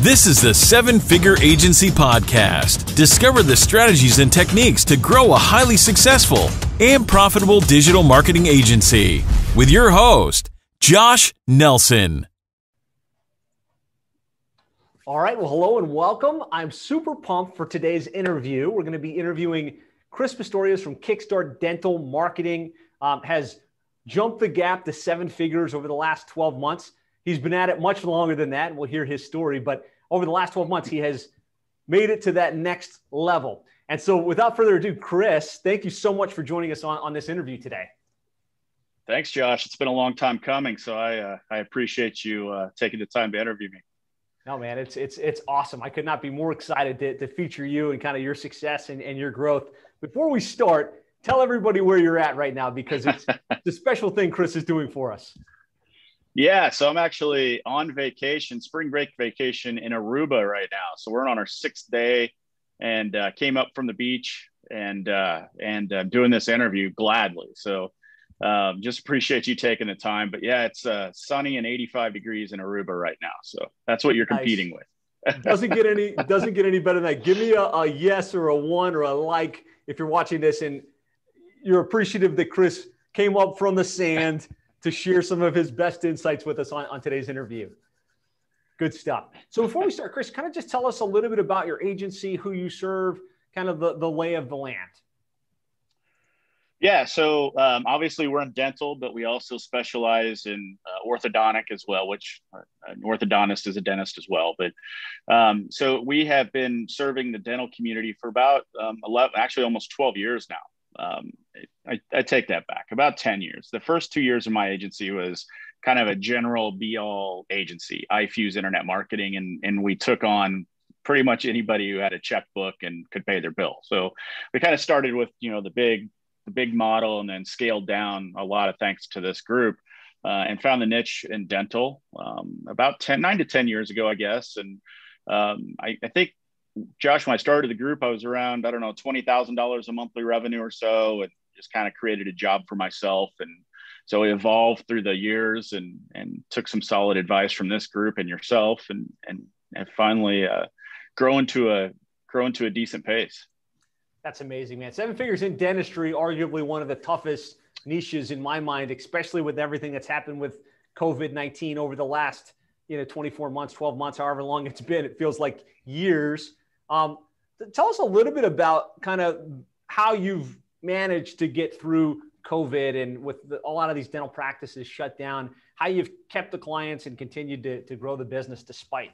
This is the Seven Figure Agency Podcast. Discover the strategies and techniques to grow a highly successful and profitable digital marketing agency with your host, Josh Nelson. All right, well, hello and welcome. I'm super pumped for today's interview. We're going to be interviewing Chris Pistorius from Kickstart Dental Marketing. Um, has jumped the gap to seven figures over the last 12 months. He's been at it much longer than that, we'll hear his story. But over the last 12 months, he has made it to that next level. And so, without further ado, Chris, thank you so much for joining us on, on this interview today. Thanks, Josh. It's been a long time coming, so I uh, I appreciate you uh, taking the time to interview me. No, man, it's it's it's awesome. I could not be more excited to, to feature you and kind of your success and, and your growth. Before we start, tell everybody where you're at right now because it's the special thing Chris is doing for us. Yeah, so I'm actually on vacation, spring break vacation in Aruba right now. So we're on our sixth day, and uh, came up from the beach and uh, and uh, doing this interview gladly. So um, just appreciate you taking the time. But yeah, it's uh, sunny and 85 degrees in Aruba right now. So that's what you're nice. competing with. doesn't get any doesn't get any better than that. Give me a, a yes or a one or a like if you're watching this and you're appreciative that Chris came up from the sand to share some of his best insights with us on, on today's interview. Good stuff. So before we start, Chris, kind of just tell us a little bit about your agency, who you serve, kind of the, the lay of the land. Yeah, so um, obviously we're in dental, but we also specialize in uh, orthodontic as well, which uh, an orthodontist is a dentist as well. But um, so we have been serving the dental community for about um, 11, actually almost 12 years now. Um, I, I, take that back about 10 years. The first two years of my agency was kind of a general be all agency, iFuse internet marketing. And, and we took on pretty much anybody who had a checkbook and could pay their bill. So we kind of started with, you know, the big, the big model and then scaled down a lot of thanks to this group uh, and found the niche in dental um, about 10, nine to 10 years ago, I guess. And um, I, I think Josh, when I started the group, I was around, I don't know, $20,000 a monthly revenue or so, and just kind of created a job for myself. And so it evolved through the years and, and took some solid advice from this group and yourself and, and have finally uh, grown to a, grown to a decent pace. That's amazing, man. Seven figures in dentistry, arguably one of the toughest niches in my mind, especially with everything that's happened with COVID-19 over the last, you know, 24 months, 12 months, however long it's been. It feels like years. Um, tell us a little bit about kind of how you've managed to get through COVID and with the, a lot of these dental practices shut down, how you've kept the clients and continued to, to grow the business despite.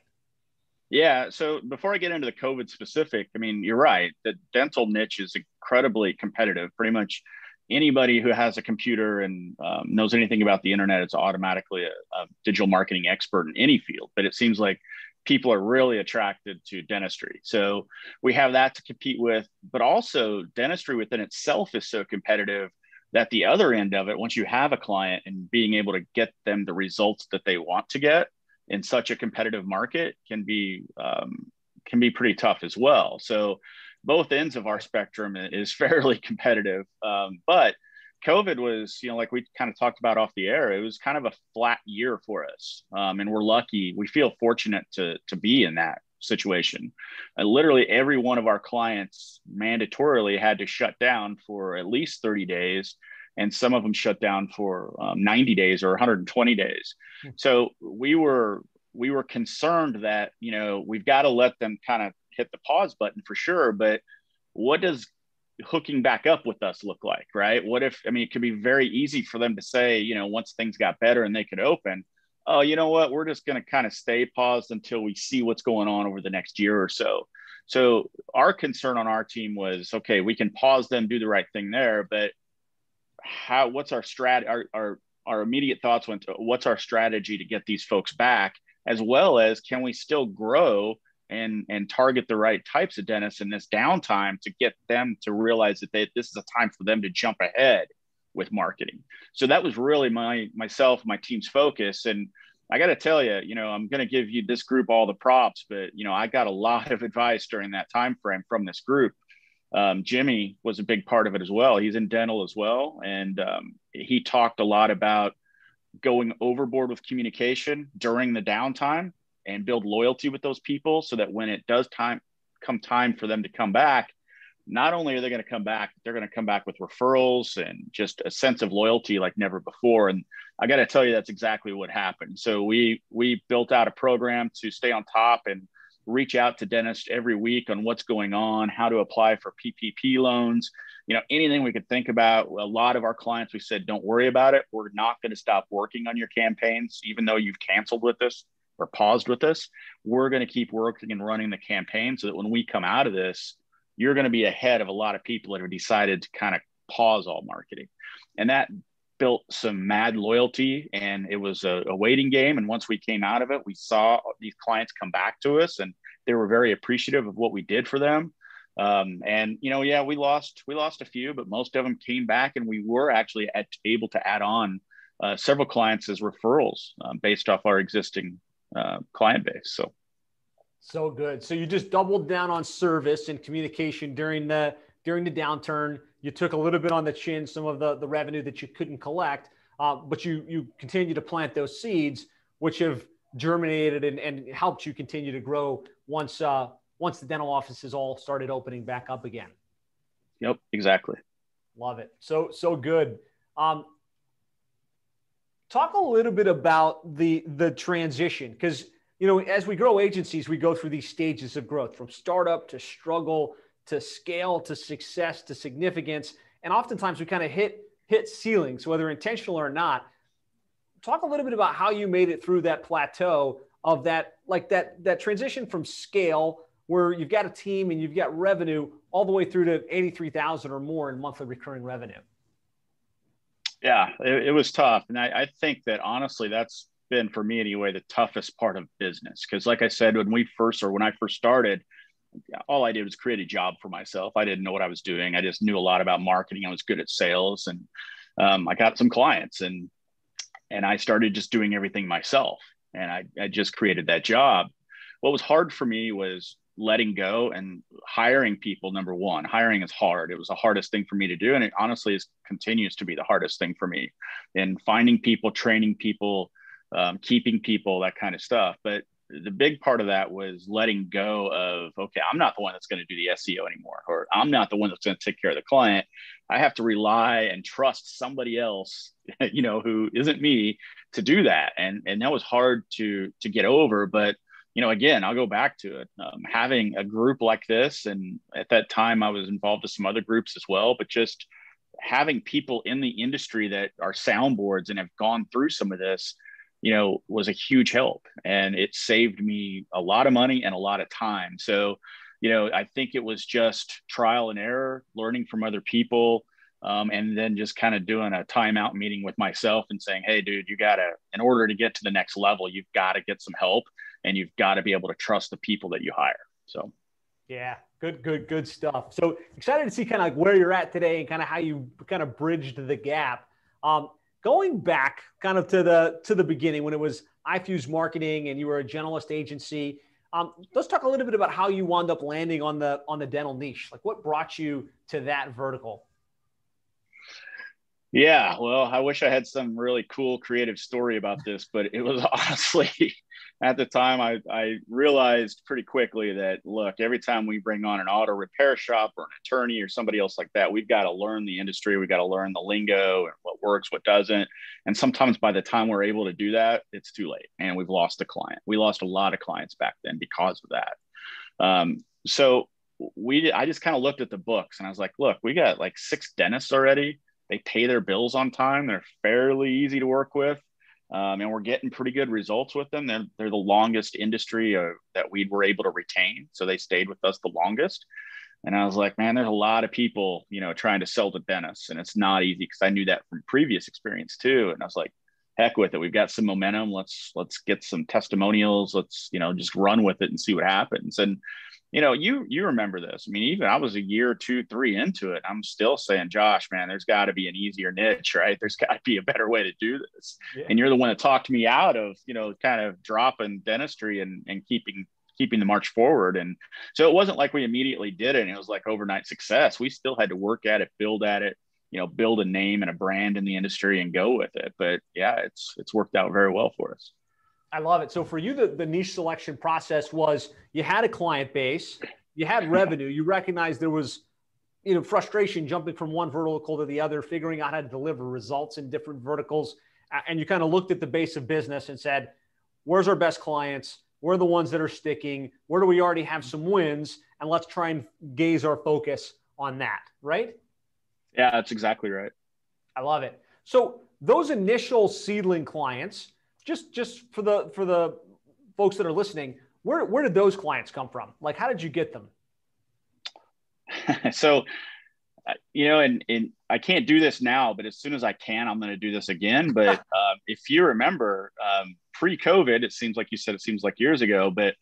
Yeah. So before I get into the COVID specific, I mean, you're right. The dental niche is incredibly competitive. Pretty much anybody who has a computer and um, knows anything about the internet is automatically a, a, digital marketing expert in any field. But it seems like people are really attracted to dentistry. So we have that to compete with, but also dentistry within itself is so competitive that the other end of it, once you have a client and being able to get them the results that they want to get in such a competitive market can be um, can be pretty tough as well. So both ends of our spectrum is fairly competitive, um, but COVID was, you know, like we kind of talked about off the air, it was kind of a flat year for us. Um, and we're lucky, we feel fortunate to, to be in that situation. Uh, literally every one of our clients mandatorily had to shut down for at least 30 days. And some of them shut down for um, 90 days or 120 days. Hmm. So we were, we were concerned that, you know, we've got to let them kind of hit the pause button for sure. But what does hooking back up with us look like, right? What if, I mean, it could be very easy for them to say, you know, once things got better and they could open, oh, you know what, we're just going to kind of stay paused until we see what's going on over the next year or so. So our concern on our team was, okay, we can pause them, do the right thing there, but how, what's our strat, our, our, our immediate thoughts went to what's our strategy to get these folks back, as well as can we still grow and and target the right types of dentists in this downtime to get them to realize that they, this is a time for them to jump ahead with marketing. So that was really my myself, my team's focus. And I got to tell you, you know, I'm going to give you this group all the props, but you know, I got a lot of advice during that time frame from this group. Um, Jimmy was a big part of it as well. He's in dental as well, and um, he talked a lot about going overboard with communication during the downtime and build loyalty with those people so that when it does time come time for them to come back, not only are they going to come back, they're going to come back with referrals and just a sense of loyalty like never before. And I got to tell you, that's exactly what happened. So we we built out a program to stay on top and reach out to dentists every week on what's going on, how to apply for PPP loans, you know, anything we could think about. A lot of our clients, we said, don't worry about it. We're not going to stop working on your campaigns, even though you've canceled with us or paused with us. We're going to keep working and running the campaign so that when we come out of this, you're going to be ahead of a lot of people that have decided to kind of pause all marketing. And that built some mad loyalty and it was a, a, waiting game. And once we came out of it, we saw these clients come back to us and they were very appreciative of what we did for them. Um, and you know, yeah, we lost we lost a few, but most of them came back, and we were actually at, able to add on uh, several clients as referrals um, based off our existing uh, client base. So, so good. So you just doubled down on service and communication during the during the downturn. You took a little bit on the chin some of the the revenue that you couldn't collect, uh, but you you continue to plant those seeds, which have germinated and, and helped you continue to grow once uh, once the dental offices all started opening back up again. Yep, exactly. Love it. So so good. Um, talk a little bit about the the transition because you know as we grow agencies we go through these stages of growth from startup to struggle to scale to success to significance. And oftentimes we kind of hit hit ceilings whether intentional or not. Talk a little bit about how you made it through that plateau of that like that that transition from scale where you've got a team and you've got revenue all the way through to 83,000 or more in monthly recurring revenue yeah, it, it was tough. And I, I think that honestly, that's been for me anyway, the toughest part of business. Cause like I said, when we first, or when I first started, all I did was create a job for myself. I didn't know what I was doing. I just knew a lot about marketing. I was good at sales and um, I got some clients and, and I started just doing everything myself. And I, I just created that job. What was hard for me was letting go and hiring people number one. Hiring is hard. It was the hardest thing for me to do and it honestly is continues to be the hardest thing for me in finding people training people um, keeping people that kind of stuff. But the big part of that was letting go of okay i'm not the one that's going to do the seo anymore or i'm not the one that's going to take care of the client. I have to rely and trust somebody else you know who isn't me to do that. And and that was hard to to get over but you know, again, I'll go back to it. Um, having a group like this, and at that time I was involved with some other groups as well, but just having people in the industry that are soundboards and have gone through some of this, you know, was a huge help. And it saved me a lot of money and a lot of time. So, you know, I think it was just trial and error, learning from other people. Um, and then just kind of doing a timeout meeting with myself and saying, "Hey, dude, you gotta, in order to get to the next level, you've got to get some help." And you've got to be able to trust the people that you hire. So, yeah, good, good, good stuff. So excited to see kind of like where you're at today and kind of how you kind of bridged the gap. Um, going back kind of to the to the beginning when it was iFuse Marketing and you were a generalist agency. Um, let's talk a little bit about how you wound up landing on the on the dental niche. Like, what brought you to that vertical? Yeah, well, I wish I had some really cool creative story about this, but it was honestly at the time, I, I realized pretty quickly that look, every time we bring on an auto repair shop or an attorney or somebody else like that, we've got to learn the industry, we've got to learn the lingo and what works, what doesn't. And sometimes by the time we're able to do that, it's too late and we've lost a client. We lost a lot of clients back then because of that. Um, so we, I just kind of looked at the books and I was like, look, we got like six dentists already. They pay their bills on time. They're fairly easy to work with um, and we're getting pretty good results with them. They're, they're the longest industry uh, that we were able to retain. So they stayed with us the longest. And I was like, man, there's a lot of people, you know, trying to sell to dentists, and it's not easy because I knew that from previous experience too. And I was like, heck with it. We've got some momentum. Let's let's get some testimonials. Let's you know just run with it and see what happens. And you know, you you remember this. I mean, even I was a year, two, three into it. I'm still saying, Josh, man, there's got to be an easier niche, right? There's got to be a better way to do this. Yeah. And you're the one that talked me out of, you know, kind of dropping dentistry and and keeping keeping the march forward. And so it wasn't like we immediately did it and it was like overnight success. We still had to work at it, build at it, you know, build a name and a brand in the industry and go with it. But yeah, it's it's worked out very well for us. I love it. So for you, the, the niche selection process was you had a client base, you had revenue, you recognized there was you know frustration jumping from one vertical to the other, figuring out how to deliver results in different verticals, and you kind of looked at the base of business and said, "Where's our best clients? Where are the ones that are sticking? Where do we already have some wins? And let's try and gaze our focus on that." Right? Yeah, that's exactly right. I love it. So those initial seedling clients, just just for the for the folks that are listening, where where did those clients come from? Like, how did you get them? so, uh, you know, and and I can't do this now, but as soon as I can, I'm going to do this again. But uh, if you remember, um, pre-COVID, it seems like you said it seems like years ago, but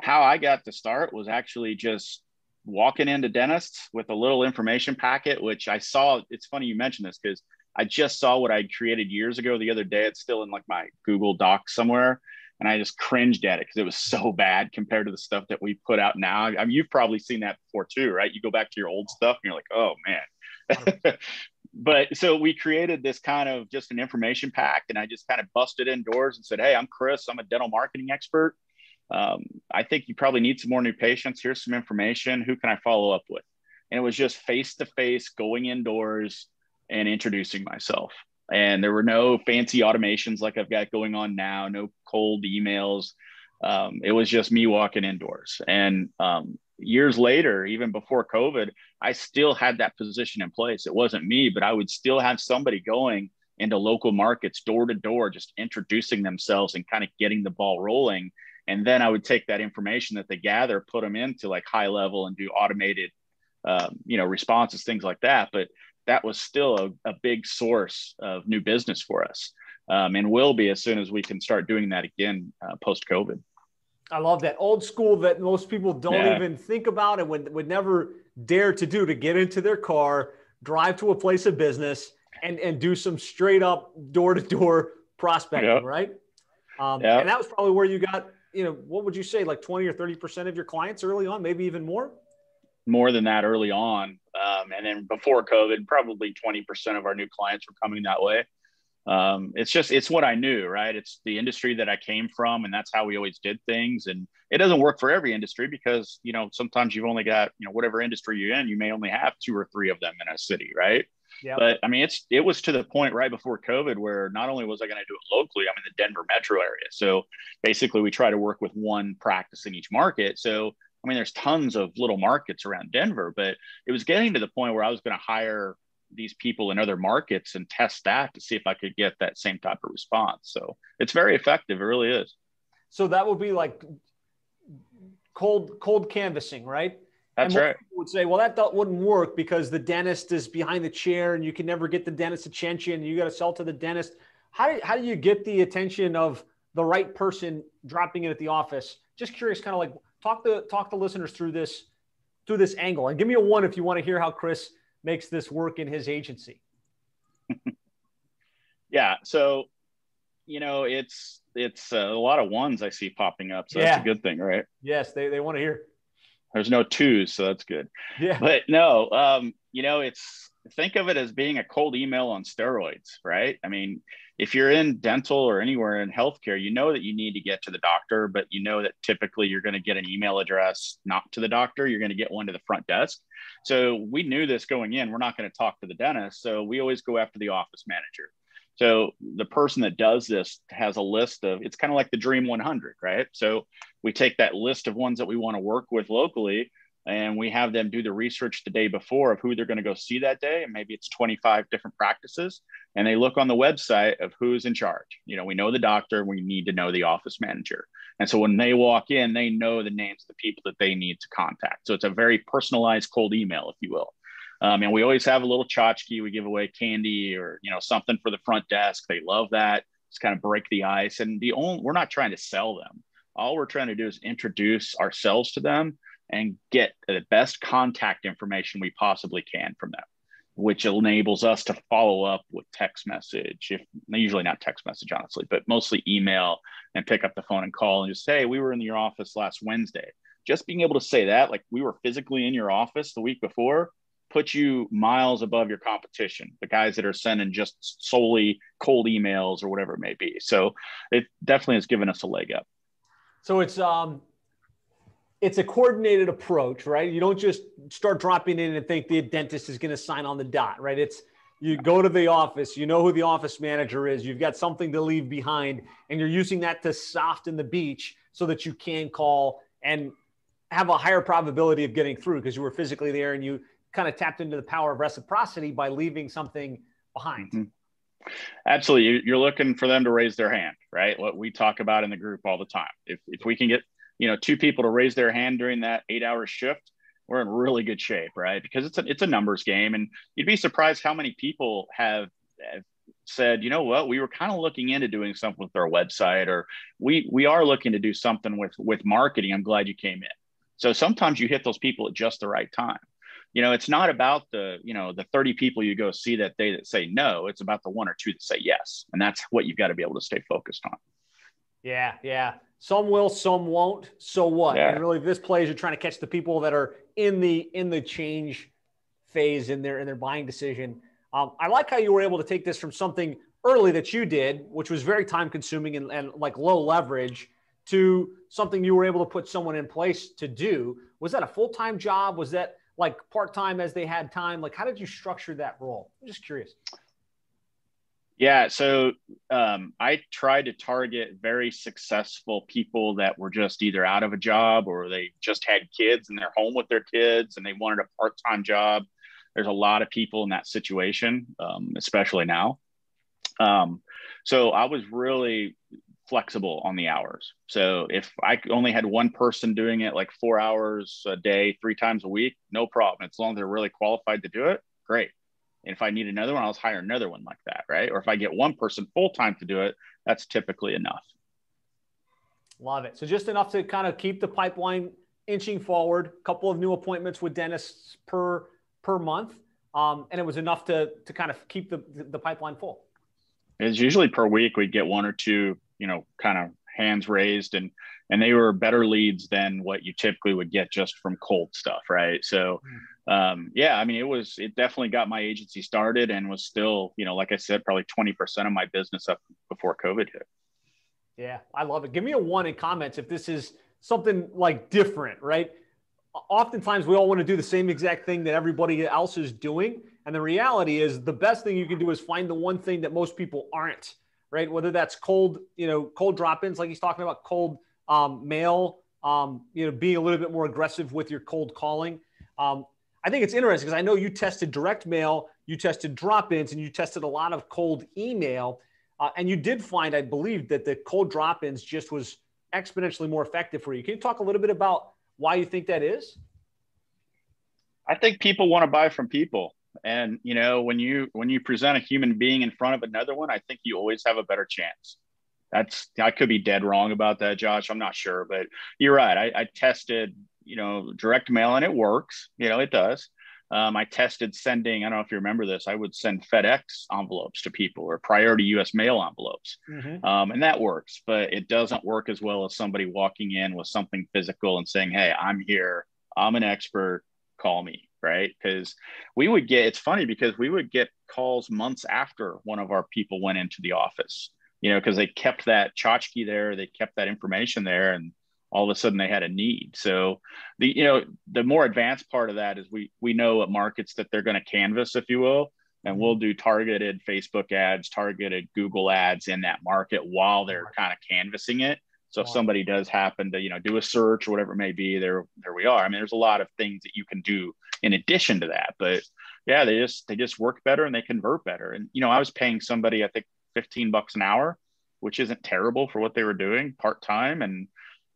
how I got to start was actually just walking into dentists with a little information packet, which I saw. It's funny you mentioned this because I just saw what I created years ago the other day. It's still in like my Google Doc somewhere. And I just cringed at it because it was so bad compared to the stuff that we put out now. I mean, you've probably seen that before too, right? You go back to your old stuff and you're like, oh man. but so we created this kind of just an information pack and I just kind of busted indoors and said, Hey, I'm Chris. I'm a dental marketing expert. Um, I think you probably need some more new patients. Here's some information. Who can I follow up with? And it was just face to face going indoors, and introducing myself. And there were no fancy automations like I've got going on now, no cold emails. Um, it was just me walking indoors. And um, years later, even before COVID, I still had that position in place. It wasn't me, but I would still have somebody going into local markets door to door, just introducing themselves and kind of getting the ball rolling. And then I would take that information that they gather, put them into like high level and do automated, um, you know, responses, things like that. But that was still a, a big source of new business for us um, and will be as soon as we can start doing that again uh, post COVID. I love that old school that most people don't yeah. even think about and would, would never dare to do to get into their car, drive to a place of business, and, and do some straight up door to door prospecting, yep. right? Um, yep. And that was probably where you got, you know, what would you say, like 20 or 30% of your clients early on, maybe even more? More than that early on. Um, and then before COVID, probably 20% of our new clients were coming that way. Um, it's just, it's what I knew, right? It's the industry that I came from, and that's how we always did things. And it doesn't work for every industry because, you know, sometimes you've only got, you know, whatever industry you're in, you may only have two or three of them in a city, right? Yep. But I mean, it's it was to the point right before COVID where not only was I going to do it locally, I'm in the Denver metro area. So basically, we try to work with one practice in each market. So I mean, there's tons of little markets around Denver, but it was getting to the point where I was going to hire these people in other markets and test that to see if I could get that same type of response. So it's very effective. It really is. So that would be like cold cold canvassing, right? That's right. Would say, well, that th- wouldn't work because the dentist is behind the chair, and you can never get the dentist's attention. And You got to sell to the dentist. How do how do you get the attention of the right person dropping in at the office? Just curious, kind of like talk the talk the listeners through this through this angle and give me a one if you want to hear how Chris makes this work in his agency. yeah, so you know it's it's uh, a lot of ones I see popping up, so yeah. that's a good thing, right? Yes, they they want to hear. There's no twos, so that's good. Yeah, but no, um, you know it's think of it as being a cold email on steroids, right? I mean, if you're in dental or anywhere in healthcare, you know that you need to get to the doctor, but you know that typically you're going to get an email address not to the doctor. You're going to get one to the front desk. So we knew this going in. We're not going to talk to the dentist. So we always go after the office manager. So the person that does this has a list of, it's kind of like the Dream 100, right? So we take that list of ones that we want to work with locally and we have them do the research the day before of who they're going to go see that day and maybe it's 25 different practices and they look on the website of who's in charge. You know we know the doctor we need to know the office manager. And so when they walk in they know the names of the people that they need to contact. So it's a very personalized cold email if you will. Um, and we always have a little tchotchke. We give away candy or you know something for the front desk. They love that. Just kind of break the ice. And the only we're not trying to sell them. All we're trying to do is introduce ourselves to them and get the best contact information we possibly can from them, which enables us to follow up with text message, if usually not text message, honestly, but mostly email and pick up the phone and call and just say, hey, we were in your office last Wednesday. Just being able to say that, like we were physically in your office the week before, puts you miles above your competition, the guys that are sending just solely cold emails or whatever it may be. So it definitely has given us a leg up. So it's um it's a coordinated approach, right? You don't just start dropping in and think the dentist is going to sign on the dot, right? It's you go to the office, you know who the office manager is, you've got something to leave behind, and you're using that to soften the beach so that you can call and have a higher probability of getting through because you were physically there and you kind of tapped into the power of reciprocity by leaving something behind. Mm-hmm. Absolutely. You're looking for them to raise their hand, right? What we talk about in the group all the time. If, if we can get, you know, two people to raise their hand during that eight hour shift, we're in really good shape, right? Because it's a, it's a numbers game. And you'd be surprised how many people have, have said, you know what, we were kind of looking into doing something with our website, or we, we are looking to do something with, with marketing. I'm glad you came in. So sometimes you hit those people at just the right time you know it's not about the you know the 30 people you go see that day that say no it's about the one or two that say yes and that's what you've got to be able to stay focused on yeah yeah some will some won't so what yeah. and really this plays you're trying to catch the people that are in the in the change phase in their in their buying decision um, i like how you were able to take this from something early that you did which was very time consuming and, and like low leverage to something you were able to put someone in place to do was that a full-time job was that like part time as they had time? Like, how did you structure that role? I'm just curious. Yeah, so um, I tried to target very successful people that were just either out of a job or they just had kids and they're home with their kids and they wanted a part time job. There's a lot of people in that situation, um, especially now. Um, so I was really flexible on the hours. So if I only had one person doing it like four hours a day, three times a week, no problem. As long as they're really qualified to do it, great. And if I need another one, I'll just hire another one like that, right? Or if I get one person full time to do it, that's typically enough. Love it. So just enough to kind of keep the pipeline inching forward. A couple of new appointments with dentists per per month, um, and it was enough to to kind of keep the the pipeline full. It's usually per week we'd get one or two you know, kind of hands raised and and they were better leads than what you typically would get just from cold stuff, right? So, hmm. Um, yeah, I mean, it was it definitely got my agency started and was still, you know, like I said, probably twenty percent of my business up before COVID hit. Yeah, I love it. Give me a one in comments if this is something like different, right? Oftentimes we all want to do the same exact thing that everybody else is doing, and the reality is the best thing you can do is find the one thing that most people aren't right? Whether that's cold, you know, cold drop-ins, like he's talking about, cold um, mail, um, you know, being a little bit more aggressive with your cold calling. Um, I think it's interesting because I know you tested direct mail, you tested drop-ins, and you tested a lot of cold email, uh, and you did find, I believe, that the cold drop-ins just was exponentially more effective for you. Can you talk a little bit about why you think that is? I think people want to buy from people and you know when you when you present a human being in front of another one i think you always have a better chance that's i could be dead wrong about that josh i'm not sure but you're right i, I tested you know direct mail and it works you know it does um, i tested sending i don't know if you remember this i would send fedex envelopes to people or priority us mail envelopes mm-hmm. um, and that works but it doesn't work as well as somebody walking in with something physical and saying hey i'm here i'm an expert call me right? Because we would get, it's funny because we would get calls months after one of our people went into the office, you know, because they kept that tchotchke there, they kept that information there, and all of a sudden they had a need. So the, you know, the more advanced part of that is we we know what markets that they're going to canvas, if you will, and mm-hmm. we'll do targeted Facebook ads, targeted Google ads in that market while they're kind of canvassing it. So if somebody does happen to, you know, do a search or whatever it may be, there, there we are. I mean, there's a lot of things that you can do in addition to that, but yeah, they just, they just work better and they convert better. And, you know, I was paying somebody, I think 15 bucks an hour, which isn't terrible for what they were doing part-time. And,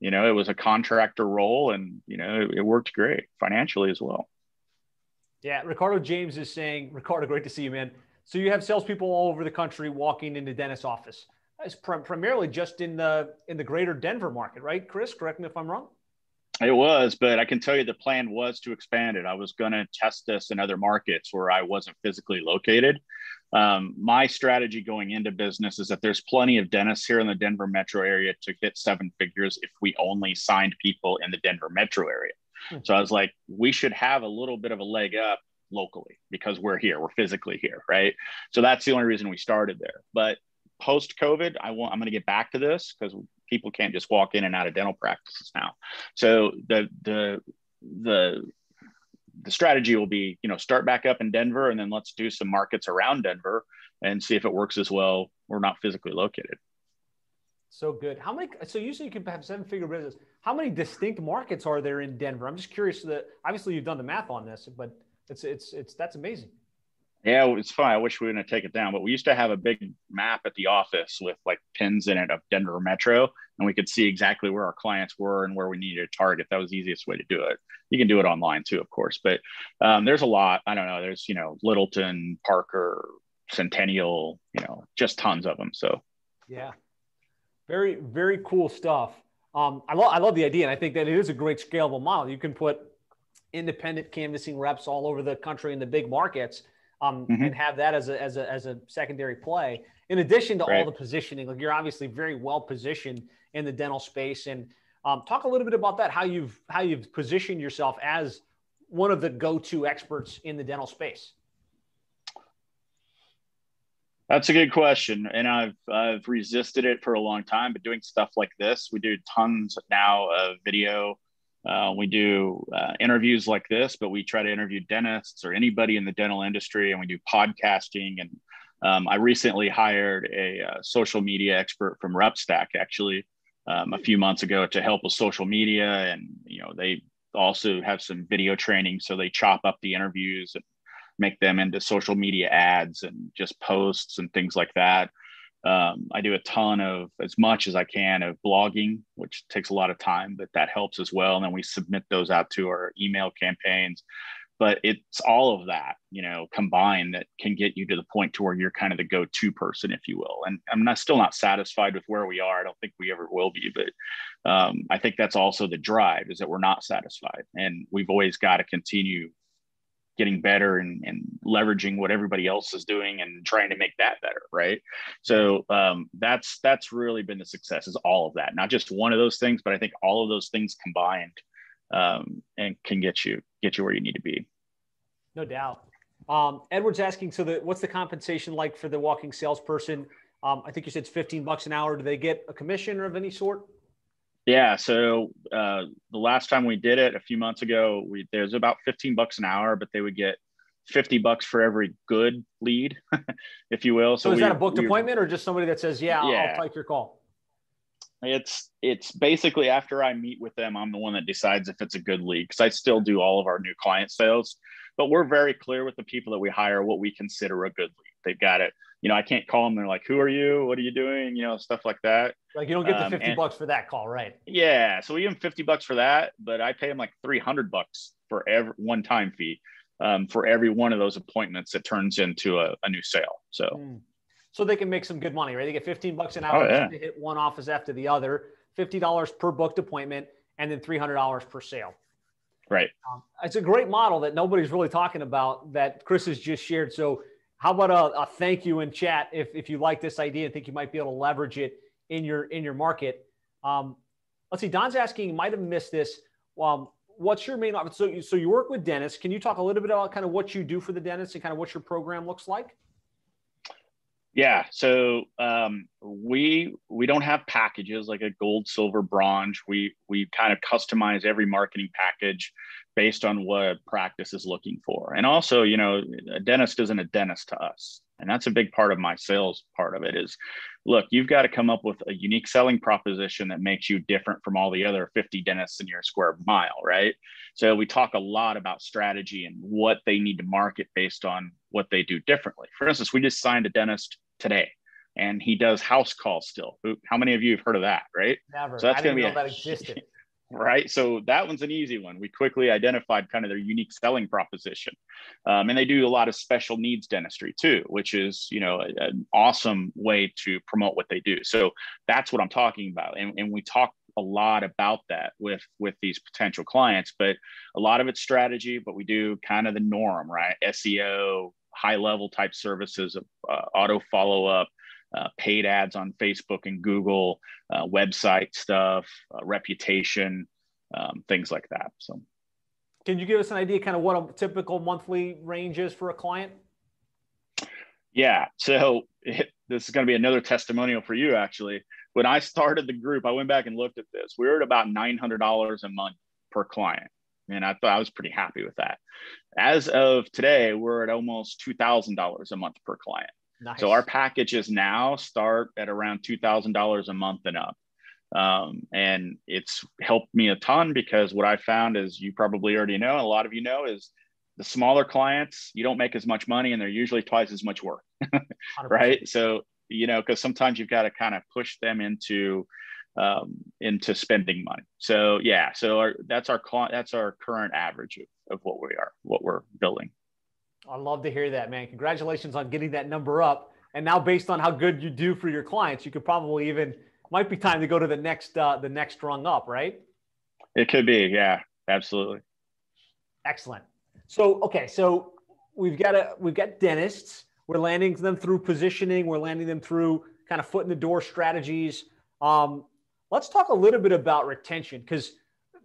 you know, it was a contractor role and, you know, it, it worked great financially as well. Yeah. Ricardo James is saying, Ricardo, great to see you, man. So you have salespeople all over the country walking into dentist office. It's prim- primarily just in the in the greater Denver market, right, Chris? Correct me if I'm wrong. It was, but I can tell you the plan was to expand it. I was going to test this in other markets where I wasn't physically located. Um, my strategy going into business is that there's plenty of dentists here in the Denver metro area to hit seven figures if we only signed people in the Denver metro area. Hmm. So I was like, we should have a little bit of a leg up locally because we're here, we're physically here, right? So that's the only reason we started there. But post COVID, I want I'm going to get back to this because people can't just walk in and out of dental practices now. So the the the the strategy will be, you know, start back up in Denver and then let's do some markets around Denver and see if it works as well. We're not physically located. So good. How many? So usually you can have seven figure business. How many distinct markets are there in Denver? I'm just curious. That obviously you've done the math on this, but it's it's it's that's amazing. Yeah, it's fun. I wish we wouldn't take it down, but we used to have a big map at the office with like pins in it of Denver Metro, and we could see exactly where our clients were and where we needed to target. That was the easiest way to do it. You can do it online too, of course, but um, there's a lot. I don't know. There's you know Littleton, Parker, Centennial, you know, just tons of them. So yeah, very very cool stuff. Um, I love I love the idea, and I think that it is a great scalable model. You can put independent canvassing reps all over the country in the big markets um, mm-hmm. and have that as a, as a, as a secondary play. In addition to right. all the positioning, like you're obviously very well positioned in the dental space. And um, talk a little bit about that, how you've, how you've positioned yourself as one of the go-to experts in the dental space. That's a good question, and I've I've resisted it for a long time. But doing stuff like this, we do tons now of video uh, we do uh, interviews like this, but we try to interview dentists or anybody in the dental industry, and we do podcasting. And um, I recently hired a, uh, social media expert from RepStack actually um, a few months ago to help with social media, and you know they also have some video training, so they chop up the interviews and make them into social media ads and just posts and things like that. Um, I do a ton of as much as I can of blogging, which takes a lot of time, but that helps as well. And then we submit those out to our email campaigns. But it's all of that, you know, combined that can get you to the point to where you're kind of the go-to person, if you will. And I'm not still not satisfied with where we are. I don't think we ever will be, but um, I think that's also the drive is that we're not satisfied, and we've always got to continue getting better and, and leveraging what everybody else is doing and trying to make that better right? So um, that's that's really been the success is all of that not just one of those things but i think all of those things combined um, and can get you get you where you need to be. No doubt. Um, edward's asking so the, what's the compensation like for the walking salesperson? Um, i think you said it's 15 bucks an hour. Do they get a commission of any sort yeah. So uh, the last time we did it a few months ago, we there's about 15 bucks an hour, but they would get 50 bucks for every good lead, if you will. So, so is we, that a booked we, appointment or just somebody that says, yeah, yeah, I'll take your call? It's it's basically after I meet with them, I'm the one that decides if it's a good lead because I still do all of our new client sales, but we're very clear with the people that we hire what we consider a good lead. They've got it you know, I can't call them. They're like, who are you? What are you doing? You know, stuff like that. Like you don't get the um, 50 and, bucks for that call, right? Yeah. So we give them 50 bucks for that, but I pay them like 300 bucks for every one time fee um, for every one of those appointments that turns into a, a new sale. So, mm. so they can make some good money, right? They get 15 bucks an hour oh, yeah. to hit one office after the other, $50 per booked appointment, and then $300 per sale. Right. Um, it's a great model that nobody's really talking about that Chris has just shared. So how about a, a, thank you in chat if, if you like this idea and think you might be able to leverage it in your in your market? Um, let's see. Don's asking, might have missed this. Um, what's your main? So you, so you work with dentists. Can you talk a little bit about kind of what you do for the dentists and kind of what your program looks like? Yeah, so um, we we don't have packages like a gold, silver, bronze. We we kind of customize every marketing package based on what practice is looking for. And also, you know, a dentist isn't a dentist to us. And that's a big part of my sales part of it is look, you've got to come up with a unique selling proposition that makes you different from all the other 50 dentists in your square mile, right? So we talk a lot about strategy and what they need to market based on what they do differently. For instance, we just signed a dentist today and he does house calls still. How many of you have heard of that, right? Never. So that's going to be a, that existed right? So that one's an easy one. We quickly identified kind of their unique selling proposition, um, and they do a lot of special needs dentistry too, which is you know a, an awesome way to promote what they do. So that's what I'm talking about, and, and we talk a lot about that with with these potential clients, but a lot of it's strategy, but we do kind of the norm, right? SEO, high level type services, uh, auto follow up uh, paid ads on Facebook and Google, uh, website stuff, uh, reputation, um, things like that. So Can you give us an idea kind of what a typical monthly range is for a client? Yeah. So it, this is going to be another testimonial for you, actually. When I started the group, I went back and looked at this. We were at about $900 a month per client. And I thought I was pretty happy with that. As of today, we're at almost $2,000 a month per client. Nice. So our packages now start at around $2,000 a month and up. Um, and it's helped me a ton because what I found is you probably already know, a lot of you know, is the smaller clients, you don't make as much money and they're usually twice as much work. right. So, you know, because sometimes you've got to kind of push them into um, into spending money. So yeah, so our, that's our that's our current average of, of what we are, what we're building. I love to hear that, man. Congratulations on getting that number up. And now, based on how good you do for your clients, you could probably even might be time to go to the next uh, the next rung up, right? It could be, yeah, absolutely. Excellent. So okay, so we've got a we've got dentists. We're landing them through positioning. We're landing them through kind of foot in the door strategies. Um, let's talk a little bit about retention because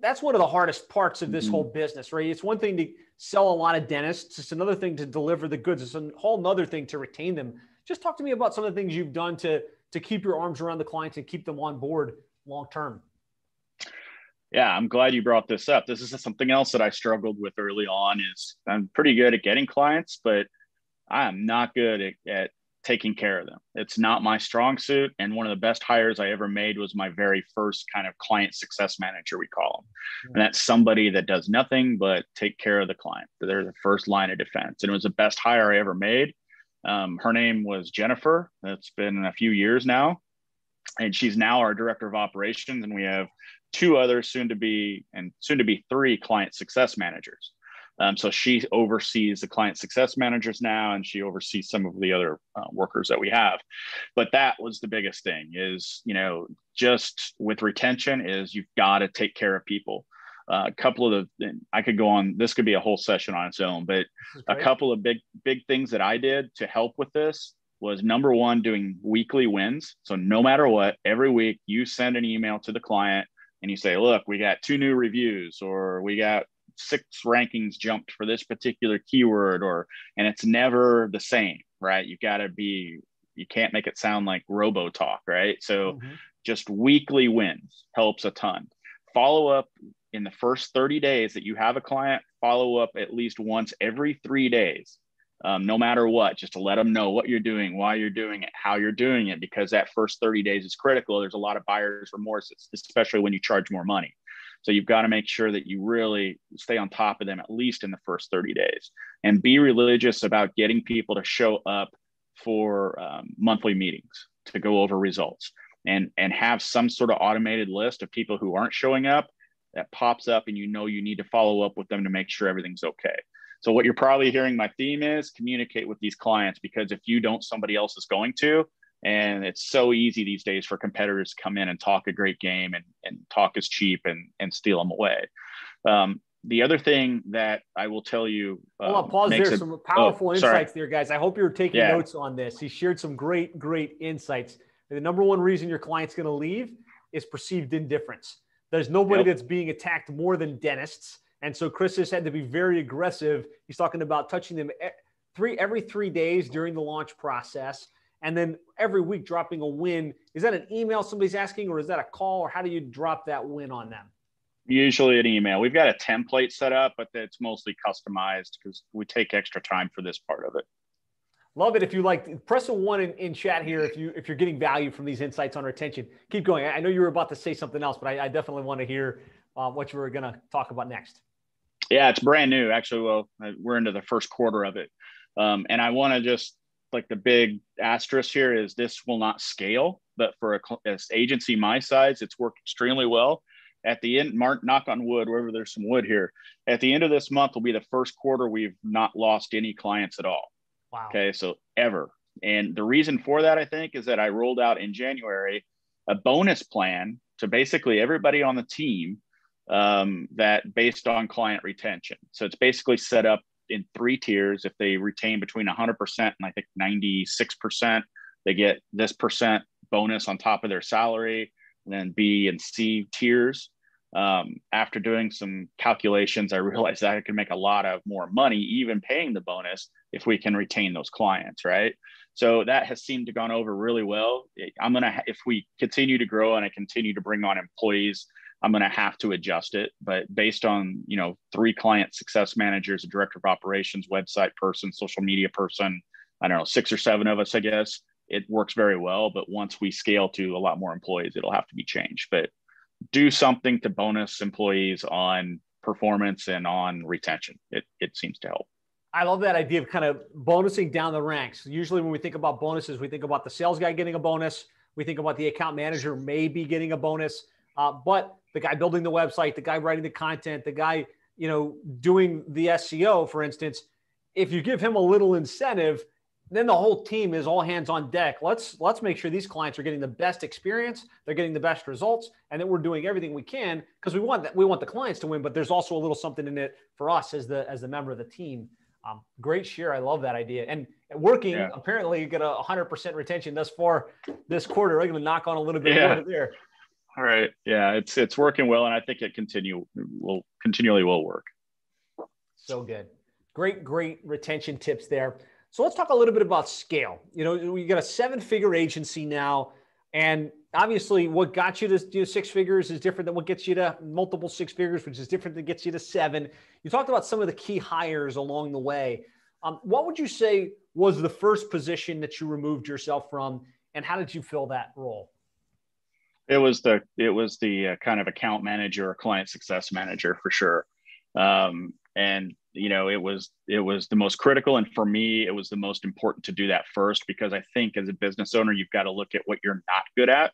that's one of the hardest parts of this mm-hmm. whole business, right? It's one thing to sell a lot of dentists. It's another thing to deliver the goods. It's a whole nother thing to retain them. Just talk to me about some of the things you've done to to keep your arms around the clients and keep them on board long term. Yeah, I'm glad you brought this up. This is something else that I struggled with early on. Is I'm pretty good at getting clients, but I am not good at, at taking care of them. It's not my strong suit. And one of the best hires I ever made was my very first kind of client success manager, we call them. And that's somebody that does nothing but take care of the client. They're the first line of defense. And it was the best hire I ever made. Um, her name was Jennifer. That's been a few years now. And she's now our director of operations. And we have two other soon to be and soon to be three client success managers. Um, so she oversees the client success managers now, and she oversees some of the other uh, workers that we have. But that was the biggest thing is, you know, just with retention is you've got to take care of people. Uh, a couple of the, I could go on, this could be a whole session on its own, but a couple of big, big things that I did to help with this was number one, doing weekly wins. So no matter what, every week you send an email to the client and you say, look, we got two new reviews or we got six rankings jumped for this particular keyword or and it's never the same right? You've got to be you can't make it sound like robo talk right? So mm-hmm. just weekly wins helps a ton. Follow up in the first 30 days that you have a client follow up at least once every three days. Um, no matter what just to let them know what you're doing why you're doing it how you're doing it because that first 30 days is critical. There's a lot of buyer's remorse especially when you charge more money so you've got to make sure that you really stay on top of them at least in the first 30 days. And be religious about getting people to show up for um, monthly meetings to go over results. And and have some sort of automated list of people who aren't showing up that pops up and you know you need to follow up with them to make sure everything's okay. So what you're probably hearing my theme is communicate with these clients because if you don't somebody else is going to and it's so easy these days for competitors to come in and talk a great game and, and talk is cheap and, and steal them away. Um, the other thing that I will tell you. Uh, Hold on, pause there. Some powerful oh, insights there, guys. I hope you're taking yeah. notes on this. He shared some great, great insights. The number one reason your client's going to leave is perceived indifference. There's nobody yep. that's being attacked more than dentists. And so Chris has had to be very aggressive. He's talking about touching them three every three days during the launch process and then every week dropping a win. Is that an email somebody's asking, or is that a call, or how do you drop that win on them? Usually an email. We've got a template set up, but it's mostly customized because we take extra time for this part of it. Love it. If you like, press a one in, in chat here. If you if you're getting value from these insights on retention, keep going. I know you were about to say something else, but I, I definitely want to hear uh, what you were going to talk about next. Yeah, it's brand new. Actually, well, we're into the first quarter of it, um, and I want to just like the big asterisk here is this will not scale, but for a as agency my size, it's worked extremely well. At the end, mark knock on wood, wherever there's some wood here. At the end of this month will be the first quarter we've not lost any clients at all. Wow. Okay, so ever. And the reason for that, I think, is that I rolled out in January a bonus plan to basically everybody on the team um, that based on client retention. So it's basically set up in three tiers. If they retain between 100% and I think 96%, they get this percent bonus on top of their salary. And then B and C tiers. um, after doing some calculations, I realized that I could make a lot of more money, even paying the bonus, if we can retain those clients, right? So that has seemed to gone over really well. I'm gonna if we continue to grow and I continue to bring on employees, I'm gonna have to adjust it. But based on you know three client success managers, a director of operations, website person, social media person, I don't know six or seven of us, I guess it works very well. But once we scale to a lot more employees, it'll have to be changed. But do something to bonus employees on performance and on retention. It, it seems to help. I love that idea of kind of bonusing down the ranks. Usually, when we think about bonuses, we think about the sales guy getting a bonus. We think about the account manager maybe getting a bonus, uh, but the guy building the website, the guy writing the content, the guy you know doing the SEO, for instance, if you give him a little incentive, then the whole team is all hands on deck. Let's let's make sure these clients are getting the best experience, they're getting the best results, and that we're doing everything we can because we want that we want the clients to win, but there's also a little something in it for us as the as the member of the team. Um, great share. I love that idea. And working, yeah. apparently, you get a 100% retention thus far this quarter. I'm going to knock on a little bit yeah. more there. All right. Yeah, it's it's working well, and I think it continue will continually will work. So good. Great, great retention tips there. So let's talk a little bit about scale. You know, we got a seven figure agency now, and obviously what got you to do six figures is different than what gets you to multiple six figures, which is different than gets you to seven. You talked about some of the key hires along the way. Um, what would you say was the first position that you removed yourself from, and how did you fill that role? It was the it was the uh, kind of account manager or client success manager for sure. Um, and you know it was it was the most critical. And for me it was the most important to do that first because i think as a business owner you've got to look at what you're not good at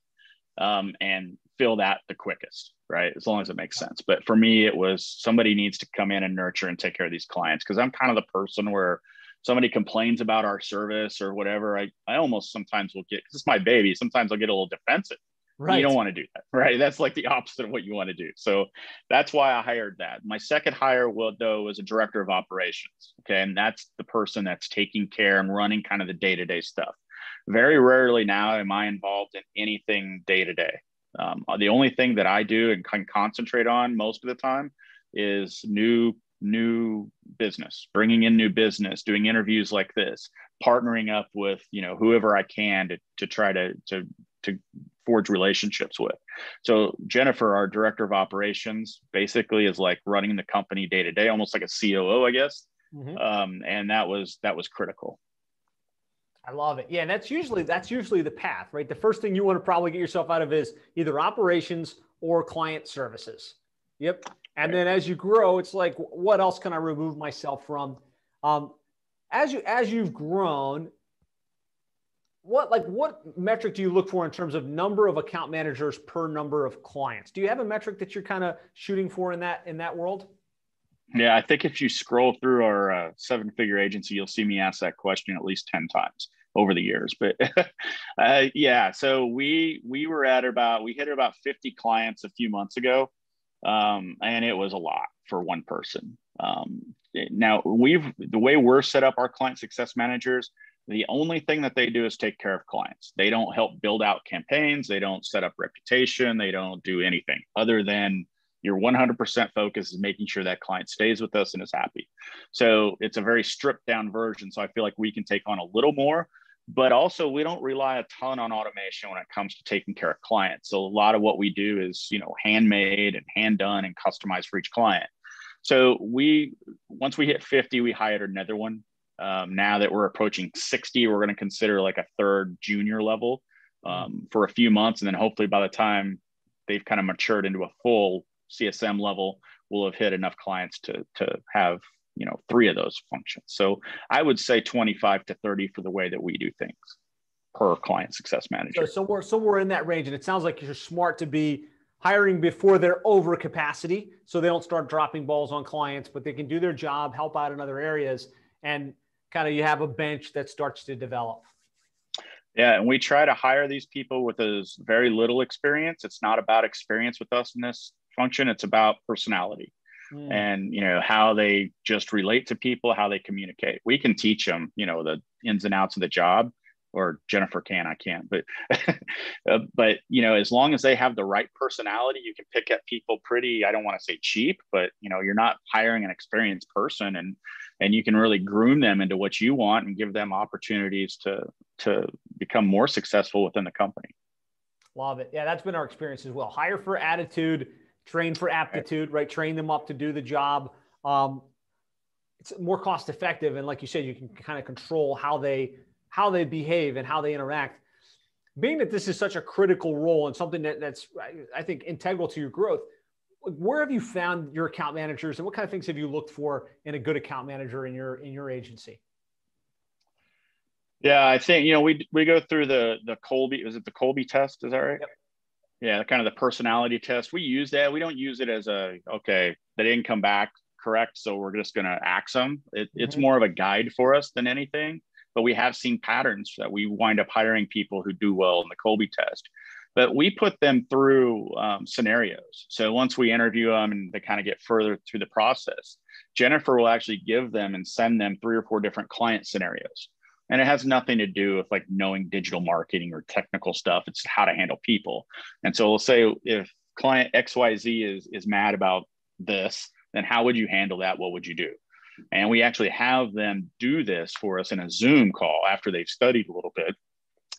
um, and fill that the quickest right? As long as it makes sense. But for me it was somebody needs to come in and nurture and take care of these clients. Because i'm kind of the person where somebody complains about our service or whatever i, I almost sometimes will get because it's my baby sometimes i'll get a little defensive Right. You don't want to do that, right? That's like the opposite of what you want to do. So that's why I hired that. My second hire, will though, was a director of operations. Okay, and that's the person that's taking care and running kind of the day to day stuff. Very rarely now am I involved in anything day to day. The only thing that I do and can concentrate on most of the time is new new business bringing in new business doing interviews like this partnering up with you know whoever i can to, to try to to to forge relationships with. So Jennifer, our director of operations, basically is like running the company day to day, almost like a COO, I guess. Mm-hmm. Um, and that was that was critical. I love it. Yeah, and that's usually that's usually the path, right? The first thing you want to probably get yourself out of is either operations or client services. Yep. And right. then as you grow, it's like, what else can I remove myself from? Um, as you as you've grown, what like what metric do you look for in terms of number of account managers per number of clients? Do you have a metric that you're kind of shooting for in that in that world? Yeah i think if you scroll through our uh, seven figure agency you'll see me ask that question at least 10 times over the years but uh, yeah so we we were at about we hit about 50 clients a few months ago um, and it was a lot for one person. Um, now we've the way we're set up our client success managers the only thing that they do is take care of clients. They don't help build out campaigns. They don't set up reputation. They don't do anything other than your 100% focus is making sure that client stays with us and is happy. So it's a very stripped down version. So I feel like we can take on a little more, but also we don't rely a ton on automation when it comes to taking care of clients. So a lot of what we do is, you know, handmade and hand done and customized for each client. So we, once we hit 50, we hired another one um, now that we're approaching 60, we're going to consider like a third junior level um, for a few months. And then hopefully by the time they've kind of matured into a full CSM level, we'll have hit enough clients to, to have, you know, three of those functions. So I would say 25 to 30 for the way that we do things per client success manager. So somewhere, somewhere in that range. And it sounds like you're smart to be hiring before they're over capacity so they don't start dropping balls on clients, but they can do their job, help out in other areas. And kind of you have a bench that starts to develop. Yeah, and we try to hire these people with as very little experience. It's not about experience with us in this function, it's about personality. Mm. And you know how they just relate to people, how they communicate. We can teach them, you know, the ins and outs of the job, or Jennifer can, I can't, but, uh, but you know, as long as they have the right personality, you can pick up people pretty, I don't want to say cheap, but you know, you're not hiring an experienced person and, and you can really groom them into what you want and give them opportunities to, to become more successful within the company. Love it. Yeah. That's been our experience as well. Hire for attitude, train for aptitude, right? Train them up to do the job. Um, it's more cost effective. And like you said, you can kind of control how they, how they behave and how they interact. Being that this is such a critical role and something that, that's, I think, integral to your growth, where have you found your account managers and what kind of things have you looked for in a good account manager in your in your agency? Yeah, I think you know we we go through the the Kolbe Is it the Kolbe test? Is that right? Yep. Yeah, kind of the personality test. We use that. We don't use it as a okay. They didn't come back correct, so we're just going to axe them. It, mm-hmm. It's more of a guide for us than anything but we have seen patterns that we wind up hiring people who do well in the Kolbe test. But we put them through um, scenarios. So once we interview them and they kind of get further through the process, Jennifer will actually give them and send them three or four different client scenarios. And it has nothing to do with like knowing digital marketing or technical stuff. It's how to handle people. And so we'll say if client XYZ is, is mad about this, then how would you handle that? What would you do? And we actually have them do this for us in a Zoom call after they've studied a little bit.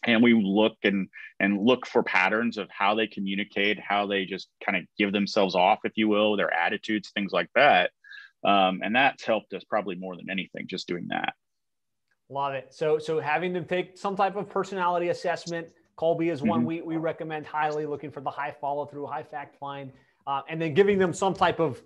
And we look and and look for patterns of how they communicate, how they just kind of give themselves off, if you will, their attitudes, things like that. Um, and that's helped us probably more than anything, just doing that. Love it. So so having them take some type of personality assessment. Kolbe is one mm-hmm. we, we recommend highly, looking for the high follow through, high fact find, uh, and then giving them some type of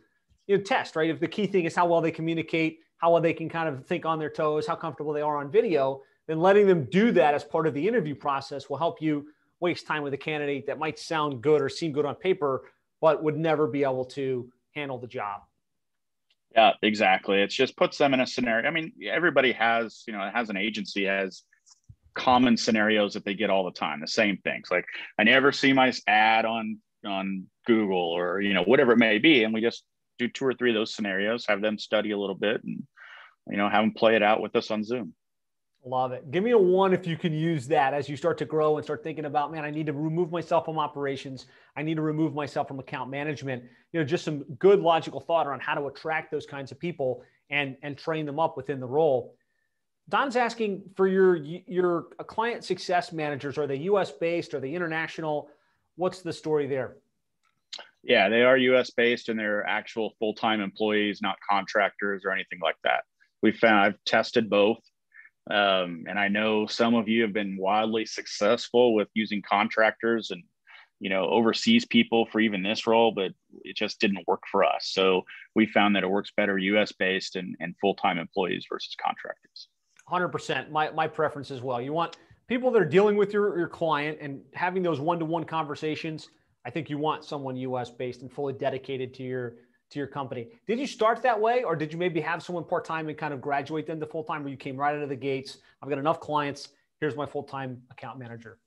you know, test, right? If the key thing is how well they communicate, how well they can kind of think on their toes, how comfortable they are on video, then letting them do that as part of the interview process will help you waste time with a candidate that might sound good or seem good on paper, but would never be able to handle the job. Yeah, exactly. It just puts them in a scenario. I mean, everybody has, you know, has an agency has common scenarios that they get all the time, the same things. Like I never see my ad on on Google or you know whatever it may be, and we just do two or three of those scenarios, have them study a little bit, and you know, have them play it out with us on Zoom. Love it. Give me a one if you can use that as you start to grow and start thinking about, man, I need to remove myself from operations. I need to remove myself from account management. You know, just some good logical thought around how to attract those kinds of people and and train them up within the role. Don's asking for your your client success managers. Are they U.S. based? Are they international? What's the story there? Yeah, they are US based and they're actual full time employees, not contractors or anything like that. We found I've tested both. Um, and I know some of you have been wildly successful with using contractors and you know overseas people for even this role, but it just didn't work for us. So we found that it works better US based and, and full time employees versus contractors. 100%. My, my preference as well. You want people that are dealing with your, your client and having those one to one conversations I think you want someone US based and fully dedicated to your to your company. Did you start that way, or did you maybe have someone part time and kind of graduate them to full time, where you came right out of the gates? I've got enough clients. Here's my full time account manager.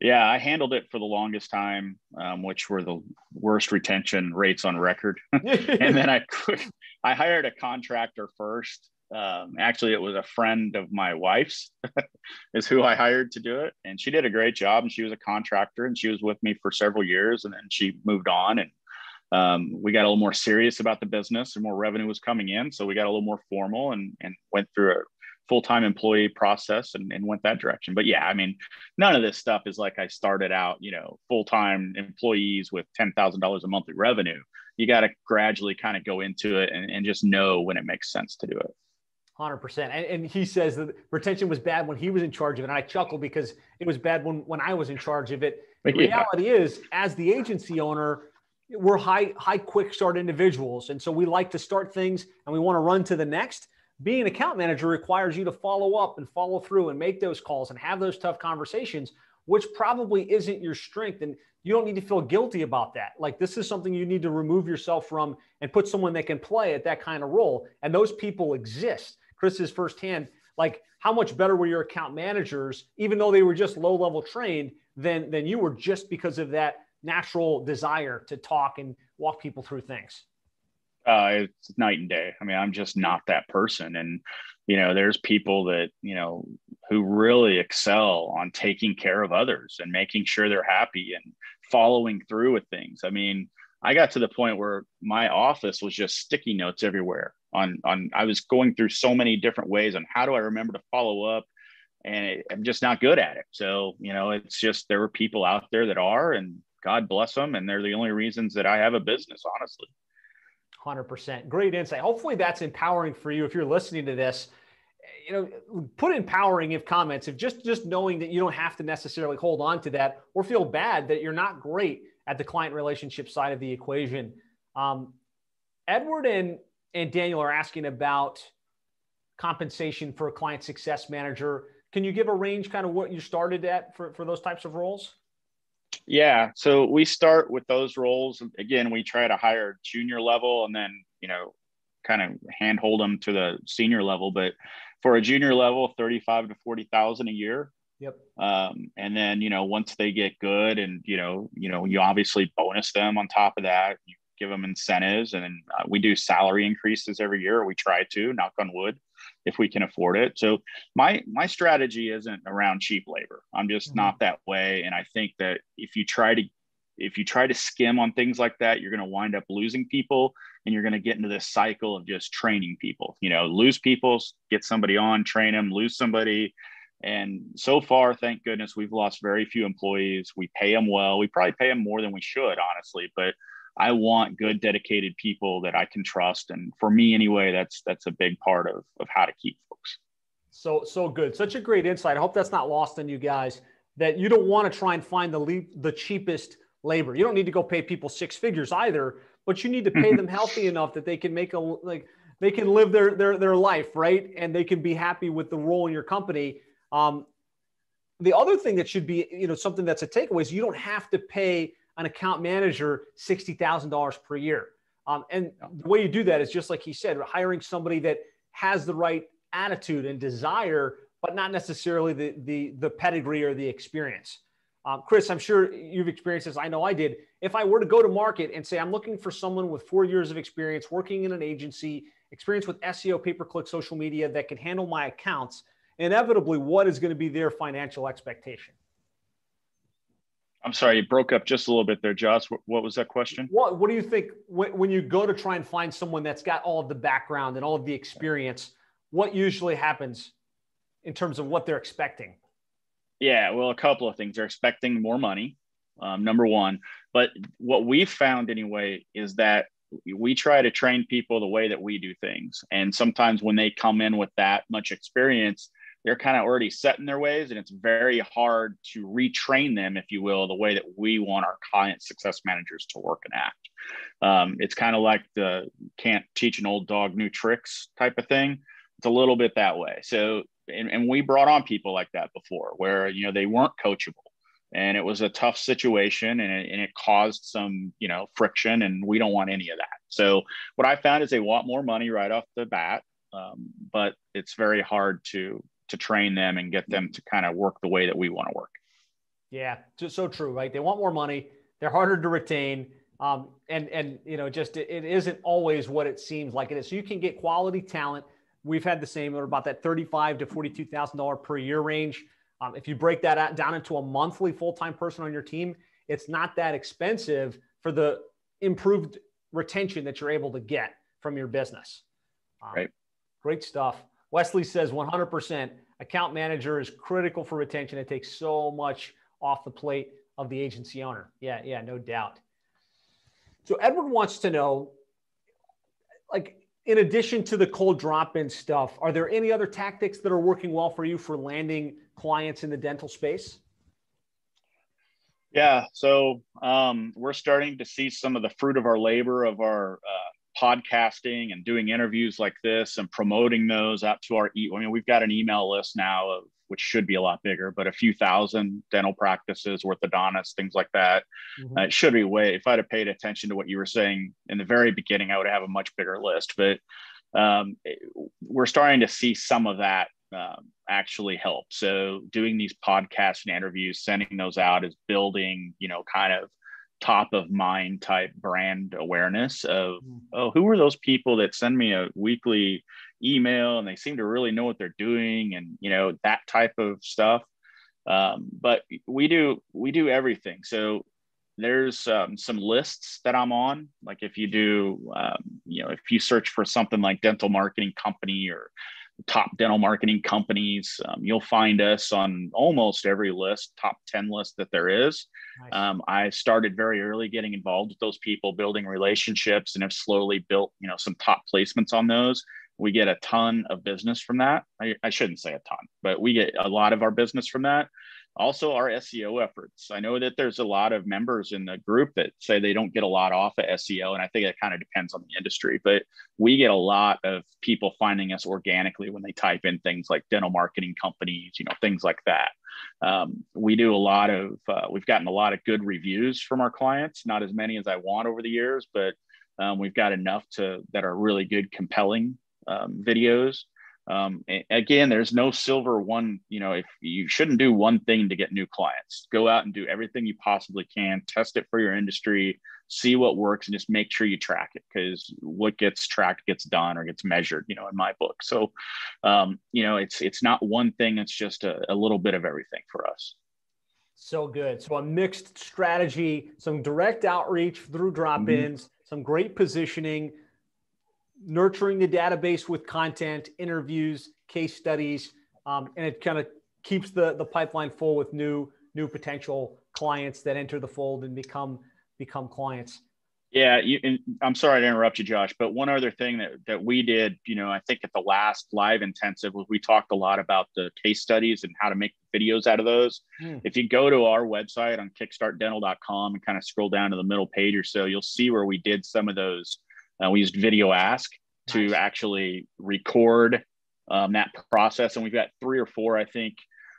Yeah, I handled it for the longest time, um, which were the worst retention rates on record. and then I I hired a contractor first, um, actually it was a friend of my wife's is who i hired to do it. And she did a great job and she was a contractor and she was with me for several years and then she moved on and um, we got a little more serious about the business and more revenue was coming in so we got a little more formal and, and went through a full-time employee process and, and went that direction. But yeah i mean none of this stuff is like i started out you know full-time employees with $10000 a monthly revenue. You got to gradually kind of go into it and, and just know when it makes sense to do it 100%. And, and he says that retention was bad when he was in charge of it. And I chuckle because it was bad when, when I was in charge of it. The yeah. reality is, as the agency owner, we're high, high quick start individuals. And so we like to start things and we want to run to the next. Being an account manager requires you to follow up and follow through and make those calls and have those tough conversations, which probably isn't your strength. And you don't need to feel guilty about that. Like this is something you need to remove yourself from and put someone that can play at that kind of role. And those people exist. Chris's firsthand, like how much better were your account managers, even though they were just low level trained, than than you were just because of that natural desire to talk and walk people through things. Uh, it's night and day. I mean, I'm just not that person. And, you know, there's people that, you know, who really excel on taking care of others and making sure they're happy and following through with things. I mean, I got to the point where my office was just sticky notes everywhere on on I was going through so many different ways on how do I remember to follow up and it, I'm just not good at it. So, you know, it's just there are people out there that are and God bless them and they're the only reasons that I have a business, honestly. 100%. Great insight. Hopefully that's empowering for you if you're listening to this. You know, put empowering if comments if just just knowing that you don't have to necessarily hold on to that or feel bad that you're not great at the client relationship side of the equation. Um, Edward and and Daniel are asking about compensation for a client success manager. Can you give a range kind of what you started at for, for those types of roles? Yeah. So we start with those roles. Again, we try to hire junior level and then, you know, kind of handhold them to the senior level. But for a junior level, 35 to 40,000 a year. Yep. Um, and then, you know, once they get good and, you know, you know, you obviously bonus them on top of that. You give them incentives and uh, we do salary increases every year. We try to knock on wood if we can afford it. So my my strategy isn't around cheap labor. I'm just mm-hmm. not that way. And I think that if you try to if you try to skim on things like that, you're going to wind up losing people and you're going to get into this cycle of just training people. You know, lose people, get somebody on, train them, lose somebody. And so far, thank goodness, we've lost very few employees. We pay them well. We probably pay them more than we should, honestly, but I want good, dedicated people that I can trust. And for me, anyway, that's that's a big part of of how to keep folks. So so good, such a great insight. I hope that's not lost on you guys. That you don't want to try and find the le- the cheapest labor. You don't need to go pay people six figures either, but you need to pay them healthy enough that they can make a like they can live their their their life right, and they can be happy with the role in your company. Um, the other thing that should be you know something that's a takeaway is you don't have to pay an account manager $60,000 per year. Um, and the way you do that is just like he said, hiring somebody that has the right attitude and desire, but not necessarily the, the, the pedigree or the experience. Um, Chris, I'm sure you've experienced this. I know I did. If I were to go to market and say, I'm looking for someone with four years of experience working in an agency, experience with SEO, pay per click, social media that can handle my accounts, inevitably, what is going to be their financial expectation? I'm sorry, you broke up just a little bit there, Josh. What, was that question? What What do you think when, when you go to try and find someone that's got all of the background and all of the experience? What usually happens in terms of what they're expecting? Yeah, well, a couple of things. They're expecting more money, um, number one. But what we've found anyway is that we try to train people the way that we do things. And sometimes when they come in with that much experience, they're kind of already set in their ways and it's very hard to retrain them if you will the way that we want our client success managers to work and act. Um, it's kind of like the can't teach an old dog new tricks type of thing. It's a little bit that way. So and, and we brought on people like that before where you know they weren't coachable and it was a tough situation and it, and it caused some you know friction and we don't want any of that. So what i found is they want more money right off the bat um, but it's very hard to to train them and get them to kind of work the way that we want to work. Yeah, just so true, right? They want more money. They're harder to retain. Um, and, and, you know, just, it, it isn't always what it seems like it is. So you can get quality talent. We've had the same or about that 35 to $42,000 per year range. Um, if you break that out, down into a monthly full-time person on your team, it's not that expensive for the improved retention that you're able to get from your business. Um, right. Great stuff. Wesley says 100% account manager is critical for retention. It takes so much off the plate of the agency owner. Yeah, yeah, no doubt. So Edward wants to know, like, in addition to the cold drop-in stuff, are there any other tactics that are working well for you for landing clients in the dental space? Yeah, so um, we're starting to see some of the fruit of our labor of our uh, podcasting and doing interviews like this and promoting those out to our e- I mean we've got an email list now of which should be a lot bigger but a few thousand dental practices orthodontists things like that mm-hmm. uh, it should be way if I'd have paid attention to what you were saying in the very beginning I would have a much bigger list but um, it, we're starting to see some of that um, actually help so doing these podcasts and interviews sending those out is building you know kind of top of mind type brand awareness of mm. oh who are those people that send me a weekly email and they seem to really know what they're doing? and you know that type of stuff. Um, but we do we do everything. So there's um, some lists that i'm on. Like if you do um, you know if you search for something like dental marketing company or top dental marketing companies. Um, you'll find us on almost every list, top 10 list that there is. Nice. Um, I started very early getting involved with those people, building relationships, and have slowly built, you know, some top placements on those. We get a ton of business from that. I, I shouldn't say a ton, but we get a lot of our business from that also our SEO efforts. I know that there's a lot of members in the group that say they don't get a lot off of SEO, and I think it kind of depends on the industry. But we get a lot of people finding us organically when they type in things like dental marketing companies, you know, things like that. Um, we do a lot of, uh, we've gotten a lot of good reviews from our clients, not as many as I want over the years, but um, we've got enough to that are really good, compelling um, videos um, again there's no silver one you know if you shouldn't do one thing to get new clients. Go out and do everything you possibly can test it for your industry see what works and just make sure you track it because what gets tracked gets done or gets measured you know in my book. So um, you know it's it's not one thing it's just a, a little bit of everything for us. So good. So a mixed strategy some direct outreach through drop-ins mm-hmm. some great positioning nurturing the database with content, interviews, case studies, um, and it kind of keeps the, the pipeline full with new new potential clients that enter the fold and become become clients. Yeah, you, I'm sorry to interrupt you, Josh, but one other thing that, that we did, you know, I think at the last live intensive was we talked a lot about the case studies and how to make videos out of those. Mm. If you go to our website on kickstartdental.com and kind of scroll down to the middle page or so, you'll see where we did some of those uh, we used VideoAsk to nice. actually record um, that process, and we've got three or four, I think,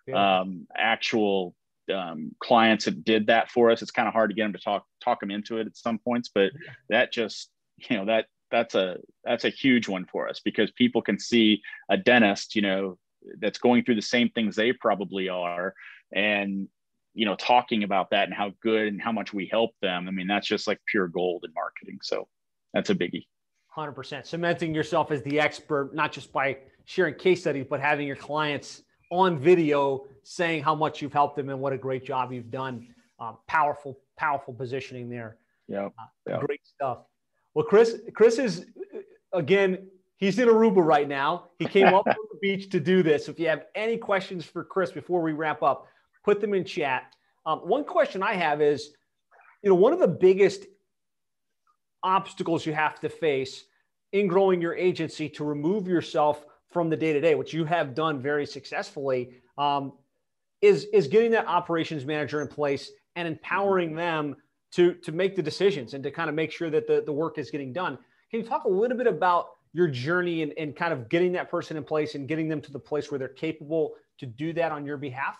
yeah. um, actual um, clients that did that for us. It's kind of hard to get them to talk talk them into it at some points, but yeah. that just you know that that's a that's a huge one for us because people can see a dentist, you know, that's going through the same things they probably are, and you know talking about that and how good and how much we help them. I mean, that's just like pure gold in marketing. So that's a biggie. 100%. Cementing yourself as the expert, not just by sharing case studies, but having your clients on video saying how much you've helped them and what a great job you've done. Um, powerful, powerful positioning there. Yeah. Uh, Great stuff. Well, Chris, Chris is, again, he's in Aruba right now. He came up from the beach to do this. So if you have any questions for Chris before we wrap up, put them in chat. Um, one question I have is, you know, one of the biggest obstacles you have to face in growing your agency to remove yourself from the day to day, which you have done very successfully, um, is is getting that operations manager in place and empowering them to to make the decisions and to kind of make sure that the, the work is getting done. Can you talk a little bit about your journey and, and kind of getting that person in place and getting them to the place where they're capable to do that on your behalf?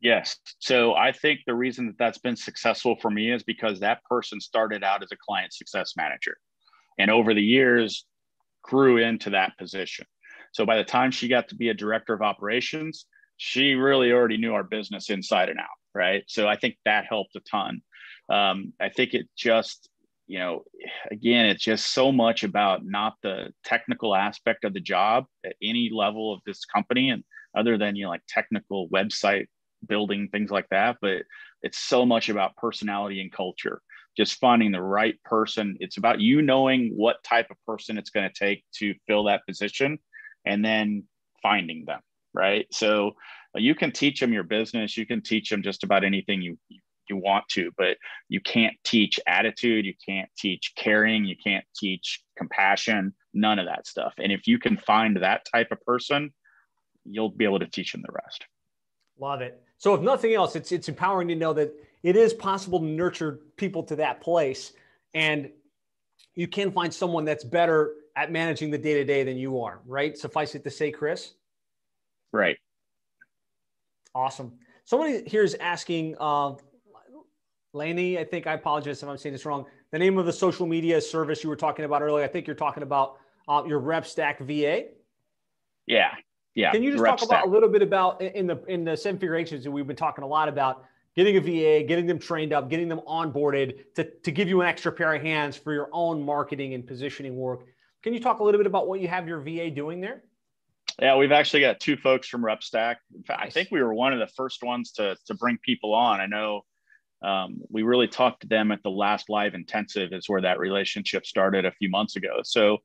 Yes. So I think the reason that that's been successful for me is because that person started out as a client success manager and over the years grew into that position. So by the time she got to be a director of operations, she really already knew our business inside and out. Right. So I think that helped a ton. Um, I think it just, you know, again, it's just so much about not the technical aspect of the job at any level of this company and other than, you know, like technical website building things like that but it's so much about personality and culture. Just finding the right person it's about you knowing what type of person it's going to take to fill that position and then finding them right? So uh, you can teach them your business you can teach them just about anything you you want to but you can't teach attitude you can't teach caring you can't teach compassion none of that stuff. And if you can find that type of person you'll be able to teach them the rest. Love it so if nothing else, it's it's empowering to know that it is possible to nurture people to that place, and you can find someone that's better at managing the day to day than you are. Right? Suffice it to say, Chris. Right. Awesome. Somebody here is asking, uh, Laney. I think I apologize if I'm saying this wrong. The name of the social media service you were talking about earlier. I think you're talking about uh, your RepStack VA. Yeah, yeah. Can you just talk about a little bit about in the in the seven figure agency we've been talking a lot about getting a VA, getting them trained up, getting them onboarded to, to give you an extra pair of hands for your own marketing and positioning work. Can you talk a little bit about what you have your VA doing there? Yeah, we've actually got two folks from RepStack. Fact, I think we were one of the first ones to to bring people on. I know um, we really talked to them at the last live intensive, is where that relationship started a few months ago. So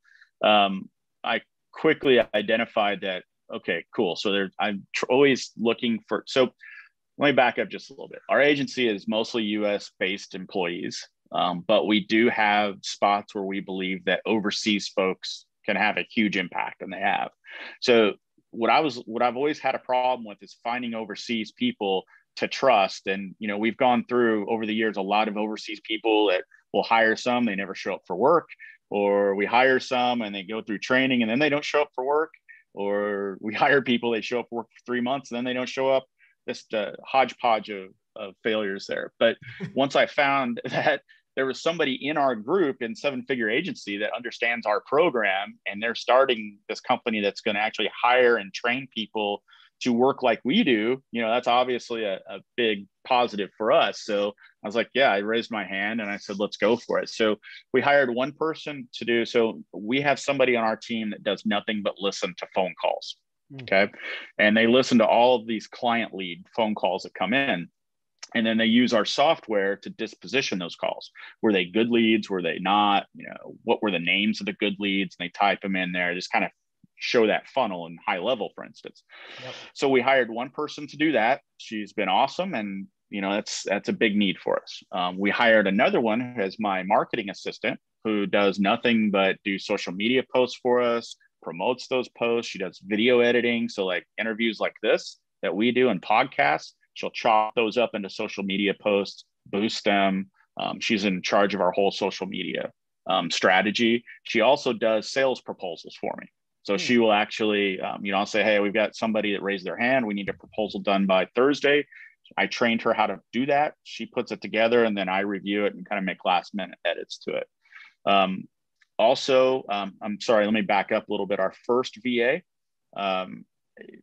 um, I quickly identified that. Okay, cool. So there, I'm tr- always looking for. So let me back up just a little bit. Our agency is mostly U.S. based employees, um, but we do have spots where we believe that overseas folks can have a huge impact, and they have. So what I was what I've always had a problem with is finding overseas people to trust. And you know, we've gone through over the years a lot of overseas people that will hire some, they never show up for work, or we hire some and they go through training and then they don't show up for work, or we hire people, they show up for work for three months and then they don't show up. Just a hodgepodge of, of failures there. But once I found that there was somebody in our group in seven figure agency that understands our program and they're starting this company that's going to actually hire and train people to work like we do you know that's obviously a, a big positive for us. So i was like yeah i raised my hand and i said let's go for it. So we hired one person to do so we have somebody on our team that does nothing but listen to phone calls hmm. okay? And they listen to all of these client lead phone calls that come in. And then they use our software to disposition those calls. Were they good leads? Were they not? You know what were the names of the good leads? And they type them in there just kind of show that funnel in HighLevel for instance yep. so we hired one person to do that she's been awesome and you know that's that's a big need for us um, we hired another one as my marketing assistant who does nothing but do social media posts for us promotes those posts she does video editing so like interviews like this that we do and podcasts She'll chop those up into social media posts, boost them. Um, she's in charge of our whole social media um, strategy. She also does sales proposals for me. So hmm. she will actually, um, you know, I'll say, hey, we've got somebody that raised their hand. We need a proposal done by Thursday. I trained her how to do that. She puts it together and then I review it and kind of make last minute edits to it. Um, also, um, I'm sorry, let me back up a little bit. Our first VA, um,